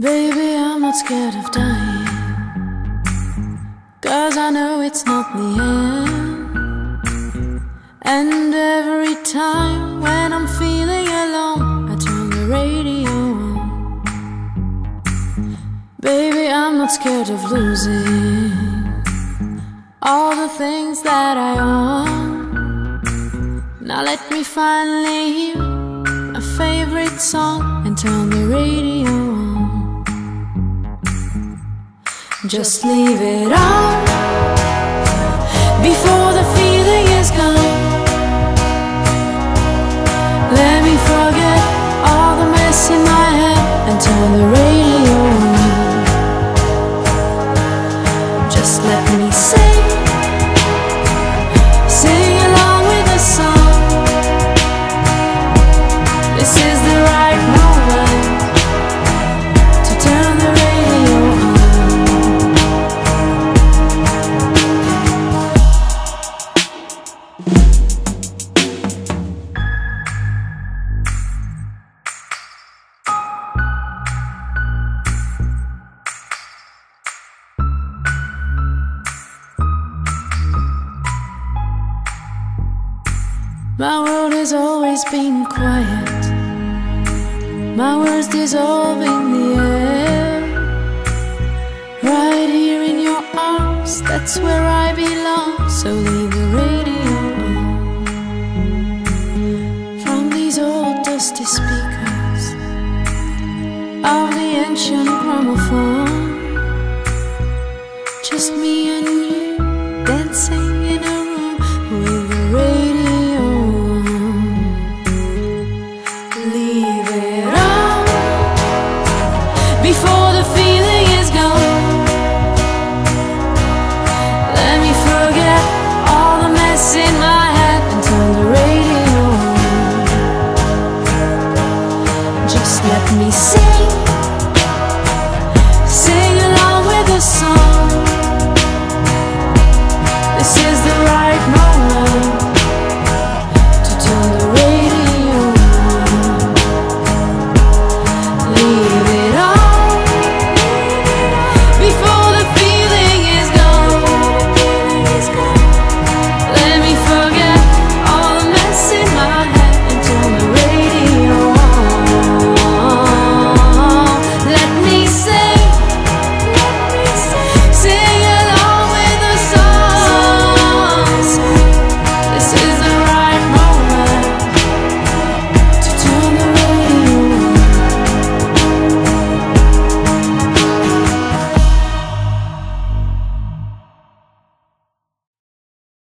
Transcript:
Baby, I'm not scared of dying. Cause I know it's not the end. And every time when I'm feeling alone, I turn the radio on. Baby, I'm not scared of losing all the things that I own. Now let me finally hear a favorite song and turn the radio Just leave it on before the feeling is gone. Let me forget all the mess in my head and turn the radio on. Just let me sing, My world has always been quiet. My words dissolve in the air. Right here in your arms, that's where I belong. So leave the radio on. From these old dusty speakers of the ancient gramophone. Just me and you dancing Leave it on before the feeling is gone. Let me forget all the mess in my head and turn the radio on. Just let me sing, turn